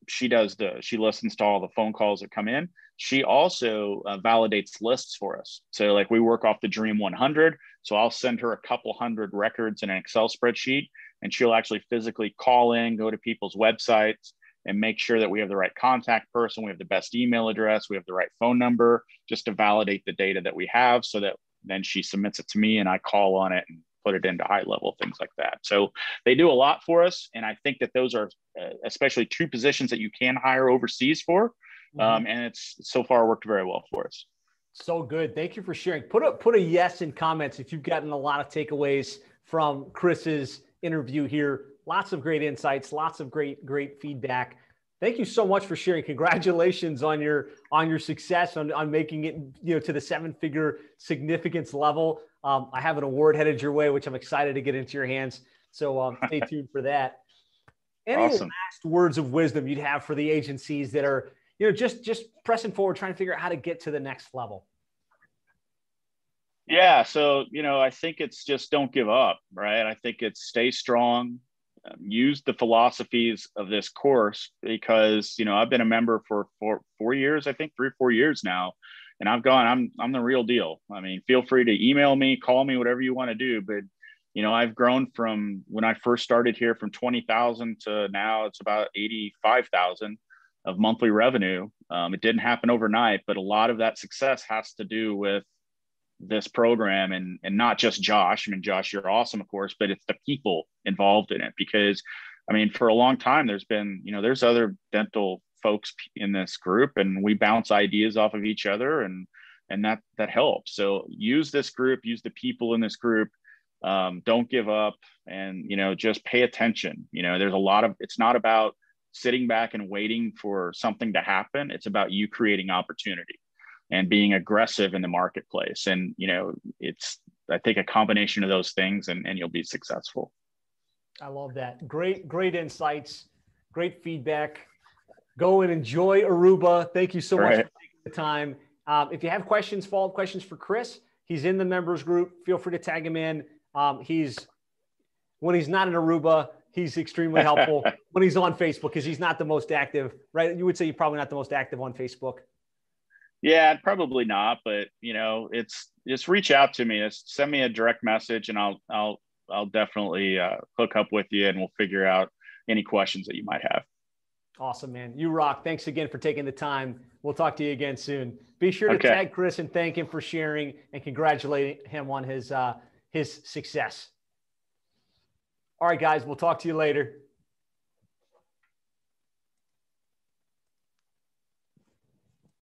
she does the she listens to all the phone calls that come in she also uh, validates lists for us so like we work off the dream 100 so i'll send her a couple hundred records in an excel spreadsheet and she'll actually physically call in go to people's websites and make sure that we have the right contact person we have the best email address we have the right phone number just to validate the data that we have so that then she submits it to me and i call on it and put it into HighLevel things like that. So they do a lot for us, and I think that those are uh, especially two positions that you can hire overseas for, mm-hmm. um, and it's so far worked very well for us. So good. Thank you for sharing. Put a put a yes in comments if you've gotten a lot of takeaways from Chris's interview here. Lots of great insights, lots of great great feedback. Thank you so much for sharing. Congratulations on your on your success on, on making it you know to the seven figure significance level. Um, I have an award headed your way, which I'm excited to get into your hands. So um, stay tuned for that. Any awesome. last words of wisdom you'd have for the agencies that are you know just just pressing forward, trying to figure out how to get to the next level? Yeah, so you know, I think it's just don't give up, right? I think it's stay strong, um, use the philosophies of this course because you know I've been a member for four four years, I think three or four years now, and I've gone. I'm I'm the real deal. I mean, feel free to email me, call me, whatever you want to do. But you know, I've grown from when I first started here from twenty thousand to now it's about eighty five thousand of monthly revenue. Um, it didn't happen overnight, but a lot of that success has to do with this program and and not just Josh. I mean, Josh, you're awesome, of course, but it's the people involved in it because I mean, for a long time, there's been, you know, there's other dental folks in this group and we bounce ideas off of each other and and that that helps. So use this group use the people in this group. Um, don't give up and you know just pay attention. You know there's a lot of it's not about sitting back and waiting for something to happen. It's about you creating opportunity and being aggressive in the marketplace. And, you know, it's, I think, a combination of those things and, and you'll be successful. I love that. Great, great insights, great feedback. Go and enjoy Aruba. Thank you so much for taking the time. Um, if you have questions, follow up questions for Chris, he's in the members group. Feel free to tag him in. Um, he's when he's not in Aruba, he's extremely helpful. when he's on Facebook, because he's not the most active, right? You would say you're probably not the most active on Facebook. Yeah, probably not, but you know, it's just reach out to me. Just send me a direct message, and I'll I'll I'll definitely uh, hook up with you, and we'll figure out any questions that you might have. Awesome, man. You rock. Thanks again for taking the time. We'll talk to you again soon. Be sure to okay. tag Chris and thank him for sharing and congratulate him on his uh, his success. All right, guys. We'll talk to you later.